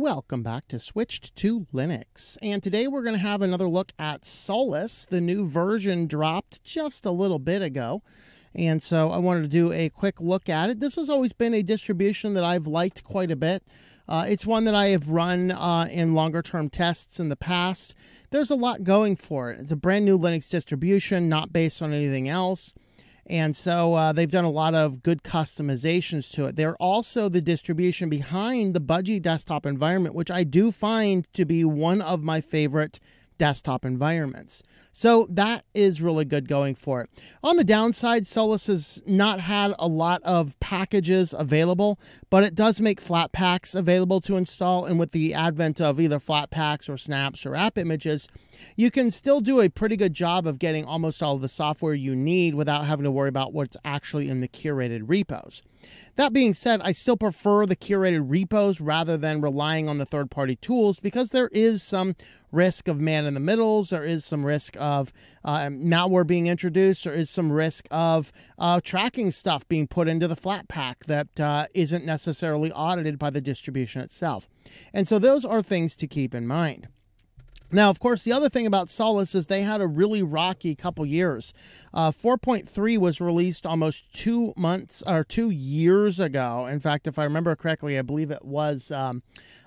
Welcome back to Switched to Linux. And today we're going to have another look at Solus. The new version dropped just a little bit ago. And so I wanted to do a quick look at it. This has always been a distribution that I've liked quite a bit. Uh, it's one that I have run uh, in longer term tests in the past. There's a lot going for it. It's a brand new Linux distribution, not based on anything else. And so uh, they've done a lot of good customizations to it. They're also the distribution behind the Budgie desktop environment, which I do find to be one of my favorite desktop environments. So that is really good going for it. On the downside, Solus has not had a lot of packages available, but it does make Flatpaks available to install. And with the advent of either Flatpaks or snaps or app images, you can still do a pretty good job of getting almost all of the software you need without having to worry about what's actually in the curated repos. That being said, I still prefer the curated repos rather than relying on the third party tools because there is some risk of man in the middles, there is some risk of uh, malware being introduced, there is some risk of uh, tracking stuff being put into the Flatpak that uh, not necessarily audited by the distribution itself. And so those are things to keep in mind. Now, of course, the other thing about Solus is they had a really rocky couple years. Uh, 4.3 was released almost two months or two years ago. In fact, if I remember correctly, I believe it was um,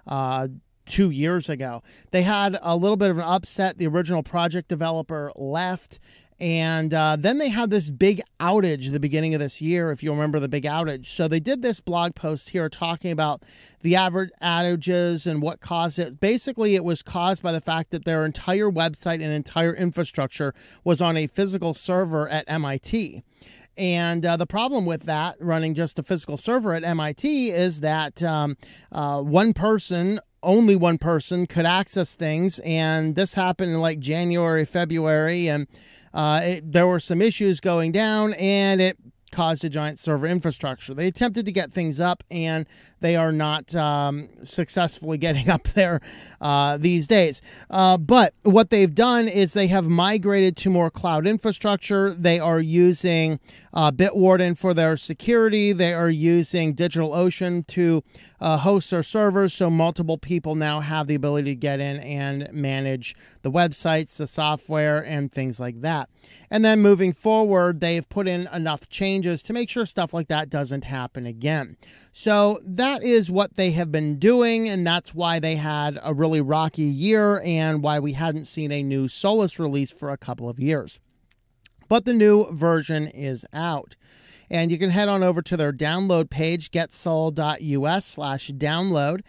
uh, two years ago. They had a little bit of an upset. The original project developer left, and uh, then they had this big outage the beginning of this year, if you remember the big outage. So they did this blog post here talking about the average outages and what caused it. Basically, it was caused by the fact that their entire website and entire infrastructure was on a physical server at MIT. And uh, the problem with that, running just a physical server at MIT, is that um, uh, one person only one person could access things and this happened in like january february and uh, it, there were some issues going down and it caused a giant server infrastructure. They attempted to get things up, and they are not um, successfully getting up there uh, these days. Uh, but what they've done is they have migrated to more cloud infrastructure. They are using uh, Bitwarden for their security. They are using DigitalOcean to uh, host their servers, so multiple people now have the ability to get in and manage the websites, the software, and things like that. And then moving forward, they've put in enough changes to make sure stuff like that doesn't happen again. So that is what they have been doing, and that's why they had a really rocky year and why we hadn't seen a new Solus release for a couple of years. But the new version is out. And you can head on over to their download page, getsol.us slash download.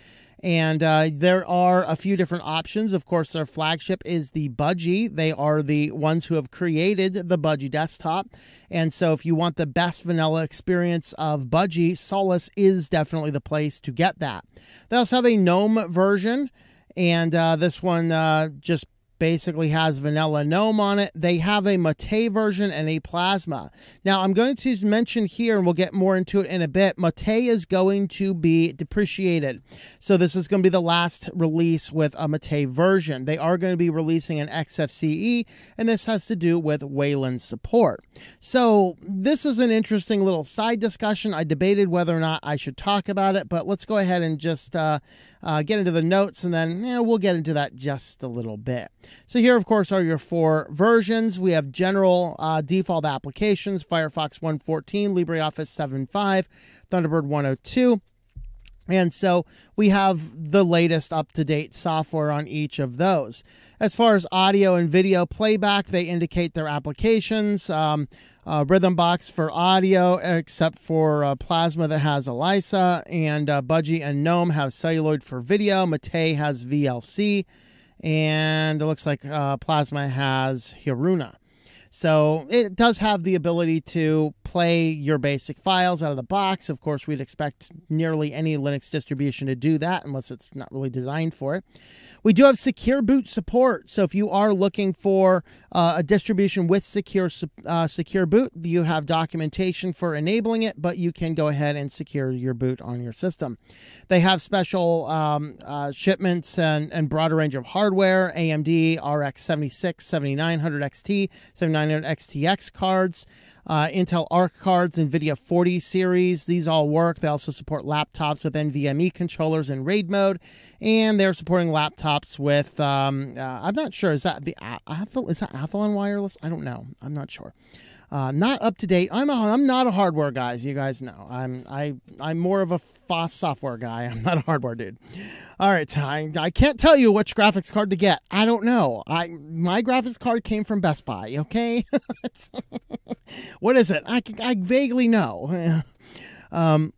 And uh, there are a few different options. Of course, their flagship is the Budgie. They are the ones who have created the Budgie desktop. And so, if you want the best vanilla experience of Budgie, Solus is definitely the place to get that. They also have a GNOME version. And uh, this one uh, just basically has vanilla gnome on it. They have a Mate version and a plasma. Now, I'm going to mention here, and we'll get more into it in a bit, Mate is going to be depreciated. So this is going to be the last release with a Mate version. They are going to be releasing an XFCE, and this has to do with Wayland support. So this is an interesting little side discussion. I debated whether or not I should talk about it, but let's go ahead and just uh, uh, get into the notes, and then we'll get into that just a little bit. So here, of course, are your four versions. We have general uh, default applications, Firefox 114, LibreOffice 7.5, Thunderbird 102. And so we have the latest up to date software on each of those. As far as audio and video playback, they indicate their applications. Um, uh, Rhythmbox for audio, except for uh, Plasma that has ELISA, and uh, Budgie and GNOME have Celluloid for video. Mate has VLC and it looks like uh, Plasma has Haruna. So it does have the ability to play your basic files out of the box. Of course, we'd expect nearly any Linux distribution to do that unless it's not really designed for it. We do have secure boot support. So if you are looking for uh, a distribution with secure uh, secure boot, you have documentation for enabling it, but you can go ahead and secure your boot on your system. They have special um, uh, shipments and, and broader range of hardware, AMD RX 76, 7900 XT, 7900 XTX cards. uh, Intel Arc cards, NVIDIA 40 series. These all work. They also support laptops with NVMe controllers in RAID mode, and they're supporting laptops with. Um, uh, I'm not sure. Is that the Athel? Is that Athlon wireless? I don't know. I'm not sure. Uh, not up to date. I'm a, I'm not a hardware guy. As you guys know, I'm I I'm more of a FOSS software guy. I'm not a hardware dude. All right, I, I can't tell you which graphics card to get. I don't know. I my graphics card came from Best Buy. Okay, what is it? I I vaguely know. Um,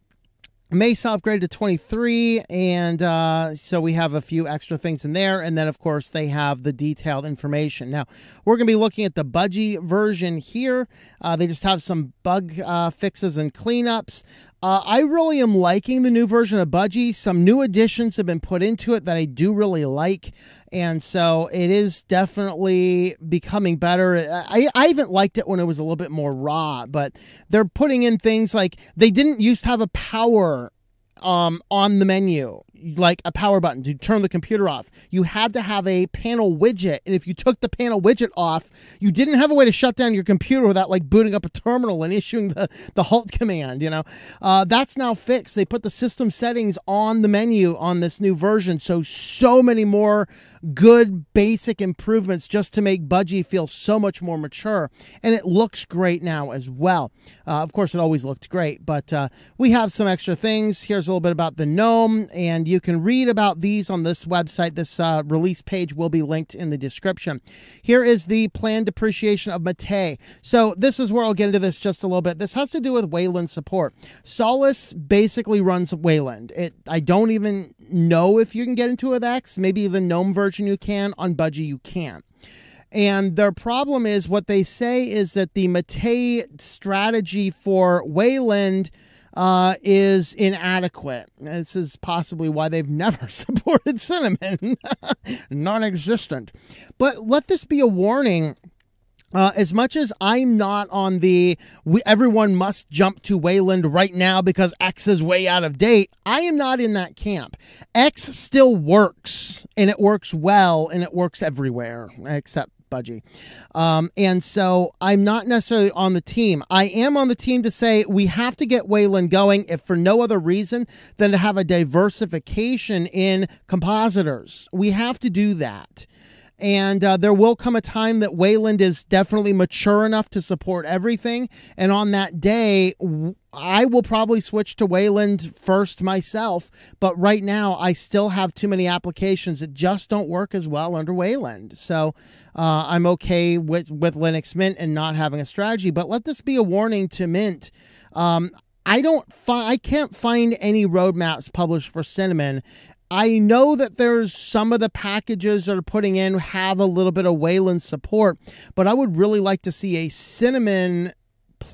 Mesa upgraded to 23, and uh, so we have a few extra things in there. And then, of course, they have the detailed information. Now, we're going to be looking at the Budgie version here. Uh, they just have some bug uh, fixes and cleanups. Uh, I really am liking the new version of Budgie. Some new additions have been put into it that I do really like. And so it is definitely becoming better. I, I haven't liked it when it was a little bit more raw, but they're putting in things like they didn't used to have a power um, on the menu like a power button to turn the computer off. You had to have a panel widget. And if you took the panel widget off, you didn't have a way to shut down your computer without like booting up a terminal and issuing the, the halt command, you know. Uh, that's now fixed. They put the system settings on the menu on this new version. So, so many more good basic improvements just to make Budgie feel so much more mature. And it looks great now as well. Uh, of course, it always looked great, but uh, we have some extra things. Here's a little bit about the GNOME and you can read about these on this website. This uh, release page will be linked in the description. Here is the planned depreciation of Mate. So this is where I'll get into this just a little bit. This has to do with Wayland support. Solus basically runs Wayland. It I don't even know if you can get into it with X. Maybe the GNOME version you can. On Budgie you can't. And their problem is what they say is that the Mate strategy for Wayland – uh, is inadequate. This is possibly why they've never supported Cinnamon, non existent. But let this be a warning. Uh, as much as I'm not on the we, everyone must jump to Wayland right now because X is way out of date, I am not in that camp. X still works and it works well and it works everywhere except Budgie. Um, and so I'm not necessarily on the team. I am on the team to say we have to get Wayland going, if for no other reason than to have a diversification in compositors. We have to do that. And uh, there will come a time that Wayland is definitely mature enough to support everything. And on that day, I will probably switch to Wayland first myself. But right now, I still have too many applications that just don't work as well under Wayland. So uh, I'm okay with, with Linux Mint and not having a strategy. But let this be a warning to Mint. Um, I don't I can't find any roadmaps published for Cinnamon, I know that there's some of the packages that are putting in have a little bit of Wayland support, but I would really like to see a cinnamon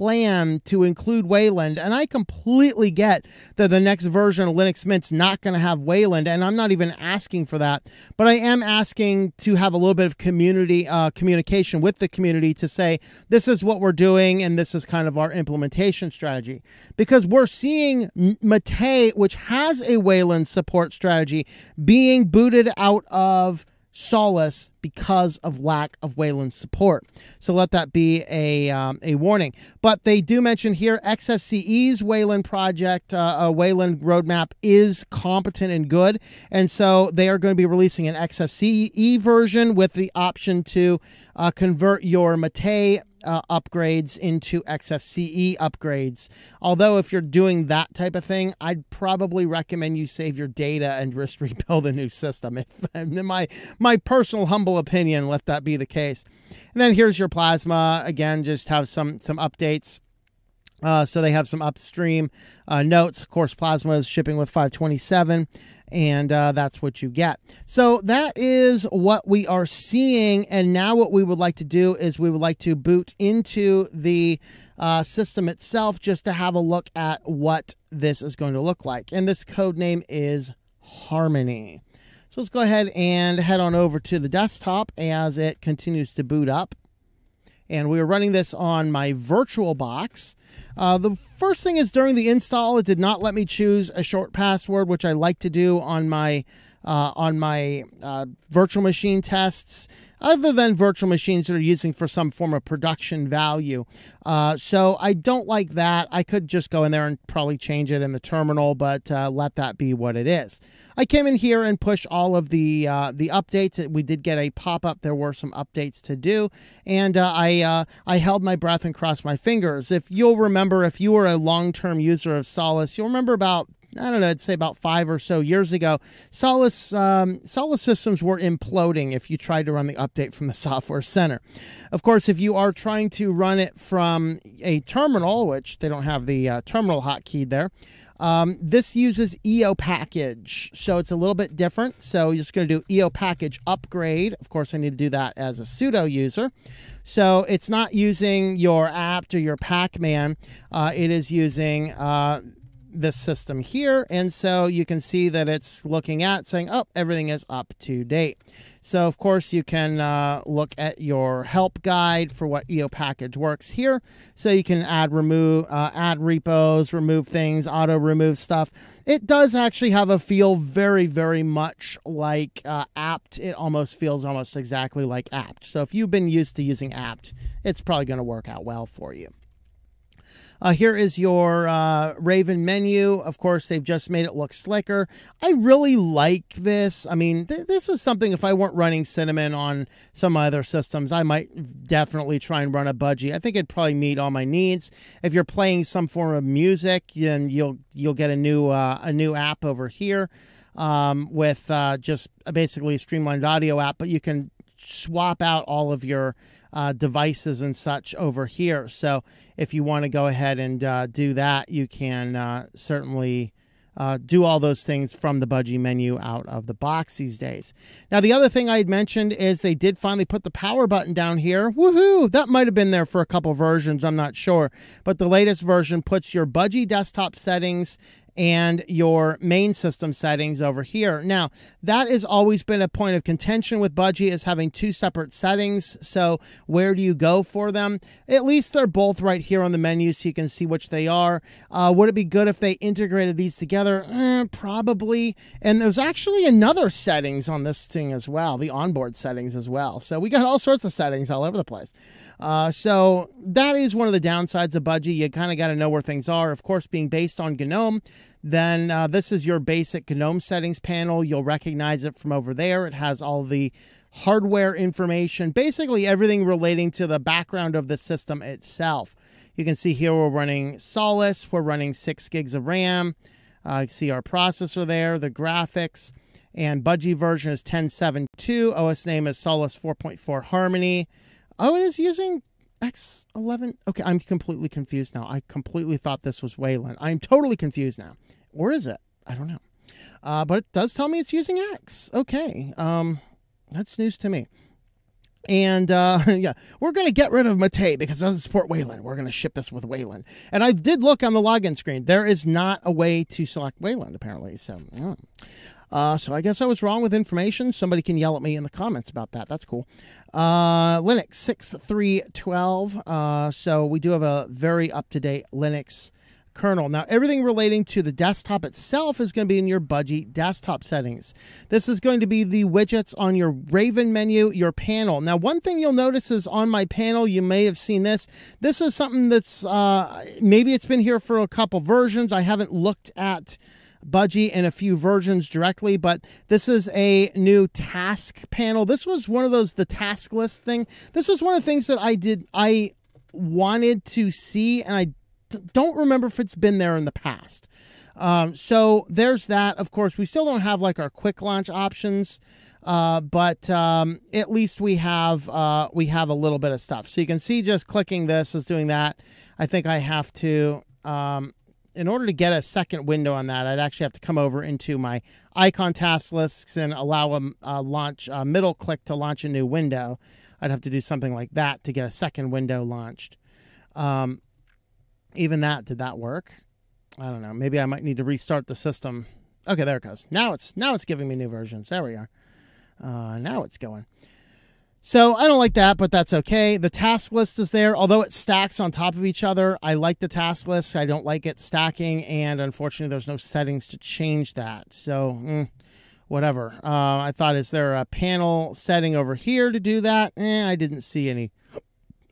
plan to include Wayland. And I completely get that the next version of Linux Mint's not going to have Wayland, and I'm not even asking for that. But I am asking to have a little bit of community uh, communication with the community to say this is what we're doing, and this is kind of our implementation strategy. Because we're seeing Mate, which has a Wayland support strategy, being booted out of Solus because of lack of Wayland support. So let that be a, um, a warning. But they do mention here XFCE's Wayland project, uh, a Wayland roadmap is competent and good. And so they are going to be releasing an XFCE version with the option to uh, convert your Mate uh, upgrades into XFCE upgrades. Although, if you're doing that type of thing, I'd probably recommend you save your data and just rebuild a new system. If in my my personal humble opinion, let that be the case. And then here's your plasma. Again, just have some some updates. Uh, so they have some upstream uh, notes. Of course, Plasma is shipping with 527, and uh, that's what you get. So that is what we are seeing. And now, what we would like to do is we would like to boot into the uh, system itself just to have a look at what this is going to look like. And this code name is Harmony. So let's go ahead and head on over to the desktop as it continues to boot up and we were running this on my VirtualBox. Uh, the first thing is during the install, it did not let me choose a short password, which I like to do on my uh, on my uh, virtual machine tests, other than virtual machines that are using for some form of production value. Uh, so I don't like that. I could just go in there and probably change it in the terminal, but uh, let that be what it is. I came in here and pushed all of the uh, the updates. We did get a pop up. There were some updates to do, and uh, I I held my breath and crossed my fingers. If you'll remember, if you were a long term user of Solus, you'll remember about I don't know, I'd say about five or so years ago, Solus um, systems were imploding if you tried to run the update from the Software Center. Of course, if you are trying to run it from a terminal, which they don't have the uh, terminal hotkey there, um, this uses EO package, so it's a little bit different. So you're just going to do EO package upgrade. Of course, I need to do that as a sudo user. So it's not using your apt or your pacman. Uh, it is using uh, this system here. And so you can see that it's looking at saying, oh, everything is up to date. So, of course, you can uh, look at your help guide for what EO package works here. So you can add, remove, uh, add repos, remove things, auto remove stuff. It does actually have a feel very, very much like uh, apt. It almost feels almost exactly like apt. So if you've been used to using apt, it's probably going to work out well for you. Uh, here is your uh, Raven menu. Of course, they've just made it look slicker. I really like this. I mean, th this is something if I weren't running Cinnamon on some other systems, I might definitely try and run a budgie. I think it'd probably meet all my needs. If you're playing some form of music, then you'll you'll get a new uh, a new app over here um, with uh, just basically a streamlined audio app, but you can swap out all of your uh, devices and such over here. So if you want to go ahead and uh, do that, you can uh, certainly uh, do all those things from the budgie menu out of the box these days. Now, the other thing I had mentioned is they did finally put the power button down here. Woohoo! That might have been there for a couple versions, I'm not sure. But the latest version puts your budgie desktop settings and your main system settings over here. Now, that has always been a point of contention with Budgie is having two separate settings. So where do you go for them? At least they're both right here on the menu so you can see which they are. Uh, would it be good if they integrated these together? Eh, probably. And there's actually another settings on this thing as well, the onboard settings as well. So we got all sorts of settings all over the place. Uh, so that is one of the downsides of Budgie. You kind of got to know where things are. Of course, being based on GNOME, then uh, this is your basic GNOME settings panel. You'll recognize it from over there. It has all the hardware information, basically everything relating to the background of the system itself. You can see here we're running Solus, we're running 6 gigs of RAM. Uh, see our processor there, the graphics, and Budgie version is 10.7.2. OS name is Solus 4.4 Harmony. Oh, it is using X11. Okay, I'm completely confused now. I completely thought this was Wayland. I'm totally confused now. Or is it? I don't know. Uh, but it does tell me it's using X. Okay. Um, that's news to me. And uh, yeah, we're going to get rid of Mate because it doesn't support Wayland. We're going to ship this with Wayland. And I did look on the login screen. There is not a way to select Wayland, apparently. So, uh, so I guess I was wrong with information. Somebody can yell at me in the comments about that. That's cool. Uh, Linux 6.3.12. Uh, so we do have a very up to date Linux kernel. Now, everything relating to the desktop itself is going to be in your Budgie desktop settings. This is going to be the widgets on your Raven menu, your panel. Now, one thing you'll notice is on my panel, you may have seen this. This is something that's uh, maybe it's been here for a couple versions. I haven't looked at Budgie and a few versions directly, but this is a new task panel. This was one of those the task list thing. This is one of the things that I did I wanted to see and I don't remember if it's been there in the past. Um, so there's that. Of course, we still don't have like our quick launch options, uh, but um, at least we have uh, we have a little bit of stuff. So you can see just clicking this is doing that. I think I have to um, in order to get a second window on that, I'd actually have to come over into my icon task lists and allow a, a launch a middle click to launch a new window. I'd have to do something like that to get a second window launched. Um, even that did that work? I don't know. Maybe I might need to restart the system. Okay, there it goes. Now it's now it's giving me new versions. There we are. Uh, now it's going. So I don't like that, but that's okay. The task list is there, although it stacks on top of each other. I like the task list. I don't like it stacking, and unfortunately, there's no settings to change that. So mm, whatever. Uh, I thought, is there a panel setting over here to do that? Eh, I didn't see any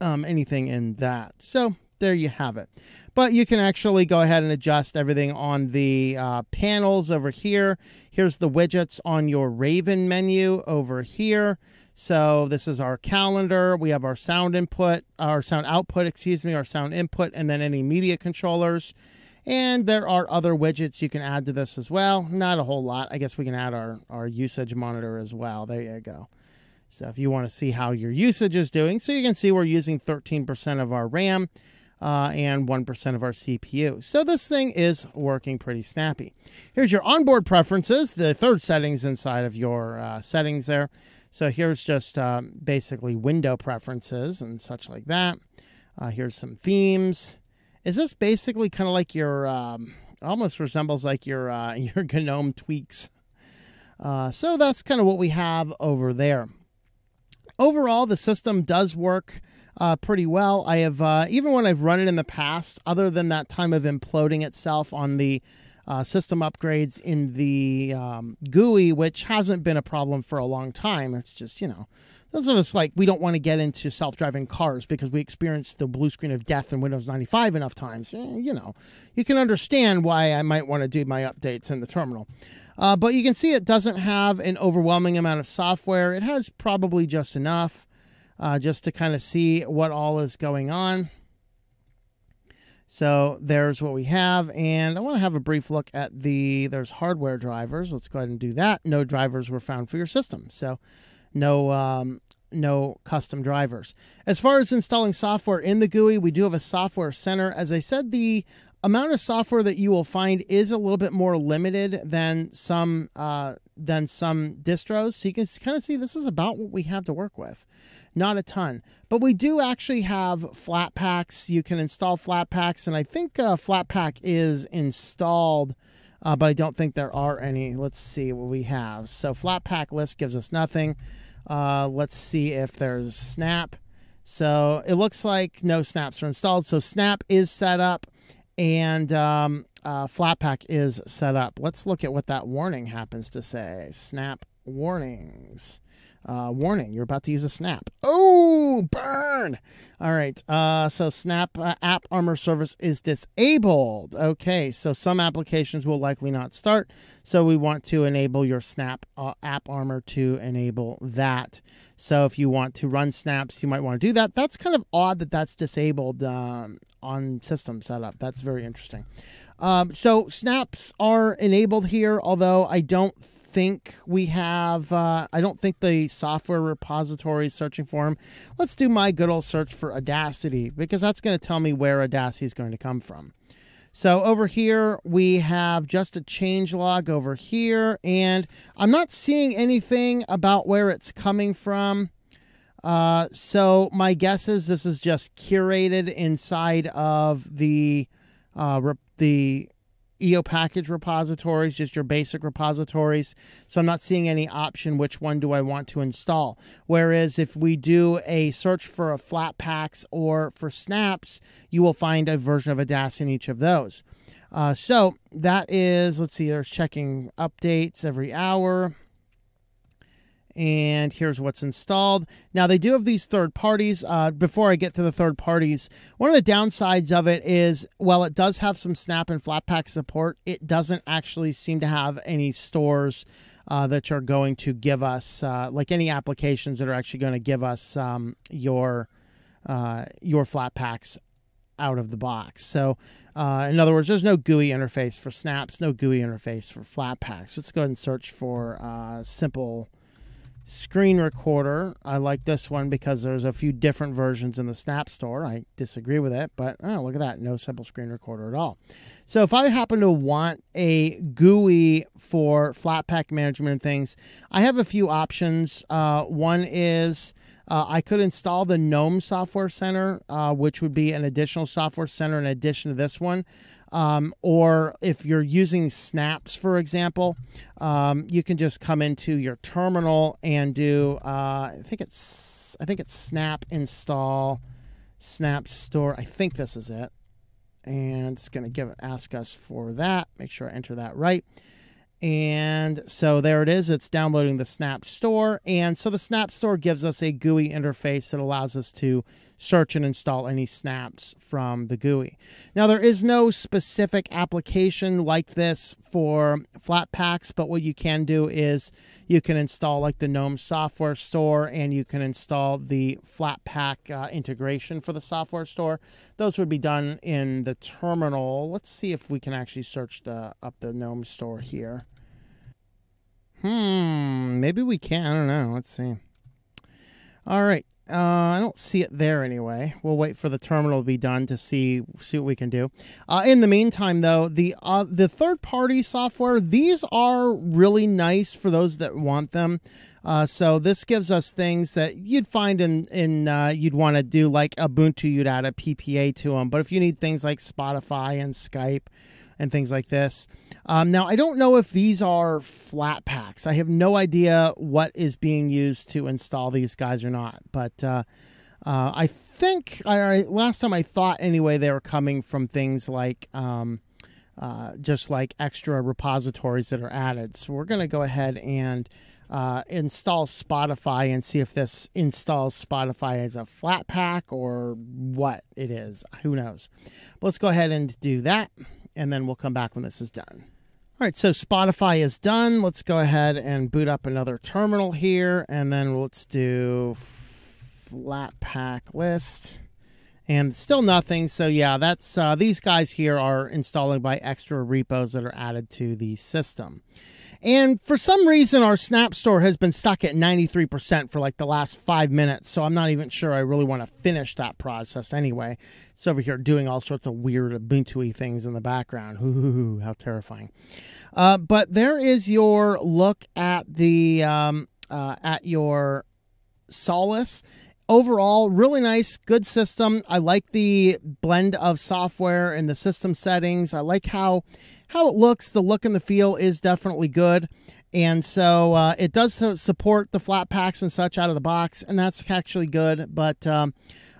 um, anything in that. So there you have it. But you can actually go ahead and adjust everything on the uh, panels over here. Here's the widgets on your Raven menu over here. So this is our calendar. We have our sound input, our sound output, excuse me, our sound input, and then any media controllers. And there are other widgets you can add to this as well. Not a whole lot. I guess we can add our, our usage monitor as well. There you go. So if you want to see how your usage is doing, so you can see we're using 13% of our RAM uh, and 1% of our CPU. So this thing is working pretty snappy. Here's your onboard preferences, the third settings inside of your uh, settings there. So here's just um, basically window preferences and such like that. Uh, here's some themes. Is this basically kind of like your, um, almost resembles like your, uh, your GNOME tweaks. Uh, so that's kind of what we have over there. Overall, the system does work uh, pretty well. I have, uh, even when I've run it in the past, other than that time of imploding itself on the uh, system upgrades in the um, GUI, which hasn't been a problem for a long time. It's just, you know, those of us like, we don't want to get into self driving cars because we experienced the blue screen of death in Windows 95 enough times. Eh, you know, you can understand why I might want to do my updates in the terminal. Uh, but you can see it doesn't have an overwhelming amount of software, it has probably just enough uh, just to kind of see what all is going on. So there's what we have. And I want to have a brief look at the, there's hardware drivers. Let's go ahead and do that. No drivers were found for your system. So no, um, no custom drivers. As far as installing software in the GUI, we do have a software center. As I said, the amount of software that you will find is a little bit more limited than some uh, than some distros. So you can kind of see this is about what we have to work with not a ton. But we do actually have Flatpaks. You can install Flatpaks, and I think uh, Flatpak is installed, uh, but I don't think there are any. Let's see what we have. So Flatpak list gives us nothing. Uh, let's see if there's Snap. So it looks like no snaps are installed. So Snap is set up, and um, uh, is set up. Let's look at what that warning happens to say. Snap warnings. Uh, warning, you're about to use a snap. Oh, burn! All right, uh, so Snap uh, AppArmor Service is disabled. Okay, so some applications will likely not start, so we want to enable your Snap uh, AppArmor to enable that. So if you want to run snaps, you might want to do that. That's kind of odd that that's disabled um, on system setup. That's very interesting. Um, so snaps are enabled here, although I don't think we have, uh, I don't think the software repository is searching for them. Let's do my good old search for Audacity because that's going to tell me where Audacity is going to come from. So over here, we have just a change log over here, and I'm not seeing anything about where it's coming from. Uh, so my guess is this is just curated inside of the uh, the EO package repositories, just your basic repositories. So I'm not seeing any option which one do I want to install. Whereas if we do a search for a Flatpaks or for snaps, you will find a version of Audacity in each of those. Uh, so that is, let's see, there's checking updates every hour and here's what's installed. Now, they do have these third parties. Uh, before I get to the third parties, one of the downsides of it is, while it does have some Snap and Flatpak support, it doesn't actually seem to have any stores uh, that are going to give us, uh, like any applications that are actually going to give us um, your uh, your Flatpaks out of the box. So, uh, in other words, there's no GUI interface for snaps, no GUI interface for Flatpaks. Let's go ahead and search for uh, simple screen recorder. I like this one because there's a few different versions in the Snap Store. I disagree with it, but oh, look at that. No simple screen recorder at all. So if I happen to want a GUI for Flatpak management and things, I have a few options. Uh, one is uh, I could install the GNOME Software Center, uh, which would be an additional software center in addition to this one. Um, or if you're using snaps, for example, um, you can just come into your terminal and do. Uh, I think it's I think it's snap install snap store. I think this is it, and it's going to give ask us for that. Make sure I enter that right. And so there it is. It's downloading the Snap Store. And so the Snap Store gives us a GUI interface that allows us to search and install any snaps from the GUI. Now, there is no specific application like this for Flatpaks, but what you can do is you can install like the GNOME software store and you can install the Flatpak uh, integration for the software store. Those would be done in the terminal. Let's see if we can actually search the up the GNOME store here. Hmm, maybe we can. I don't know. Let's see. All right. Uh, I don't see it there anyway. We'll wait for the terminal to be done to see see what we can do. Uh, in the meantime, though, the uh, the third party software these are really nice for those that want them. Uh, so this gives us things that you'd find in in uh, you'd want to do like Ubuntu. You'd add a PPA to them, but if you need things like Spotify and Skype and things like this. Um, now, I don't know if these are Flatpaks. I have no idea what is being used to install these guys or not. But uh, uh, I think I, last time I thought anyway they were coming from things like um, uh, just like extra repositories that are added. So we're going to go ahead and uh, install Spotify and see if this installs Spotify as a Flatpak or what it is. Who knows? But let's go ahead and do that and then we'll come back when this is done. All right, so Spotify is done. Let's go ahead and boot up another terminal here, and then let's do Flatpak list. And still nothing. So yeah, that's uh, these guys here are installing by extra repos that are added to the system. And for some reason, our Snap Store has been stuck at 93% for like the last five minutes. So I'm not even sure I really want to finish that process anyway. It's over here doing all sorts of weird Ubuntu things in the background. Ooh, how terrifying. Uh, but there is your look at the um, uh, at your Solus overall really nice good system. I like the blend of software and the system settings. I like how how it looks. The look and the feel is definitely good. And so uh, it does support the Flatpaks and such out of the box and that's actually good. But um,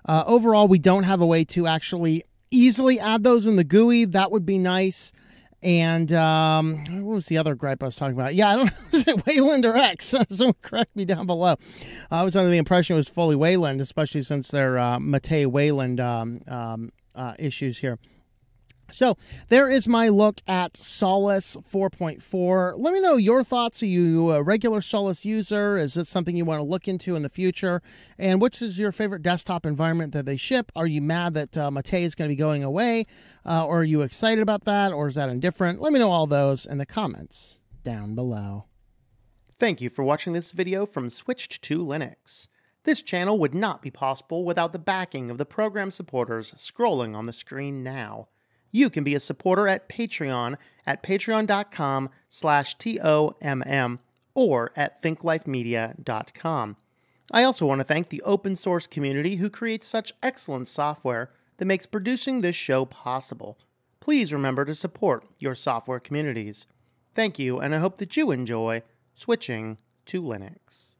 uh, overall we don't have a way to actually easily add those in the gui. That would be nice and um, what was the other gripe I was talking about? Yeah, I don't know. Is it Wayland or X? Someone correct me down below. I was under the impression it was fully Wayland, especially since they're uh, Mate Wayland um, um, uh, issues here. So there is my look at Solus 4.4. Let me know your thoughts. Are you a regular Solus user? Is this something you want to look into in the future? And which is your favorite desktop environment that they ship? Are you mad that uh, Mate is going to be going away? Uh, or are you excited about that? Or is that indifferent? Let me know all those in the comments down below. Thank you for watching this video from Switched to Linux. This channel would not be possible without the backing of the program supporters scrolling on the screen now you can be a supporter at Patreon at patreon.com slash T-O-M-M or at thinklifemedia.com. I also want to thank the open source community who creates such excellent software that makes producing this show possible. Please remember to support your software communities. Thank you, and I hope that you enjoy switching to Linux.